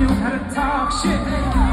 knew how to talk shit.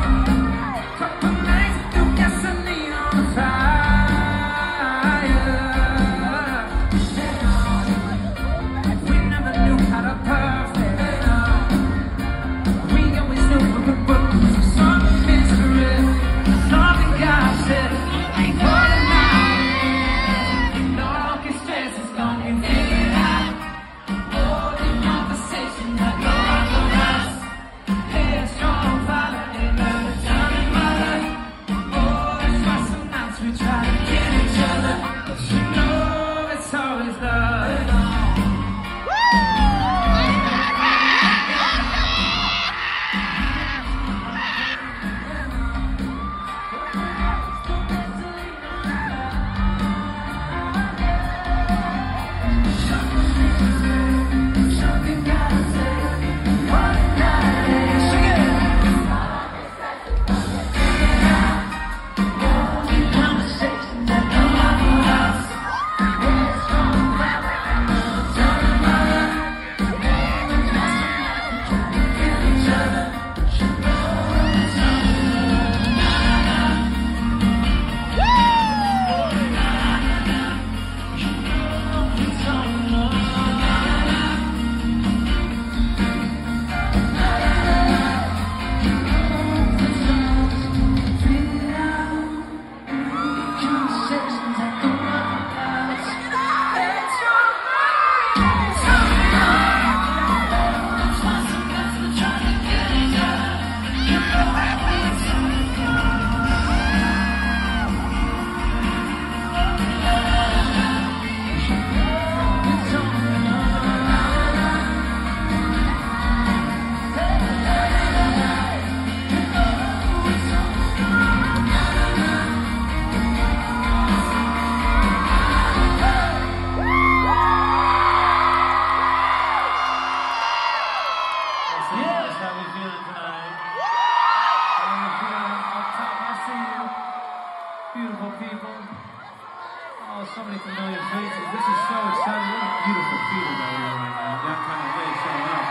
Familiar faces. This is so exciting. What a beautiful that in right now. Downtown LA showing up.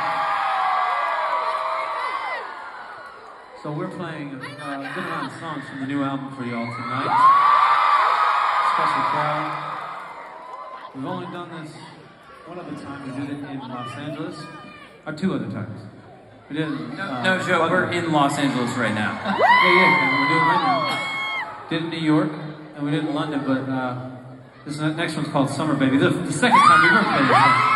So we're playing a uh, good amount of songs from the new album for y'all tonight. Special crowd. We've only done this one other time. We did it in Los Angeles. Or two other times. We did it. uh, No, Joe, London. we're in Los Angeles right now. Yeah, yeah, we're doing it right now. Did it in New York, and we did it in London, but uh, this next one's called Summer Baby. The, the second time we were playing this song.